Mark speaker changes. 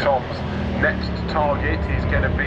Speaker 1: Tom's. Next target is going to be